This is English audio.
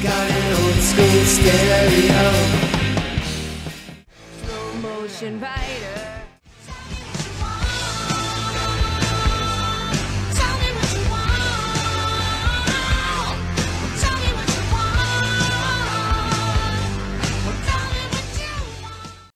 Got an old school stereo. Slow motion rider.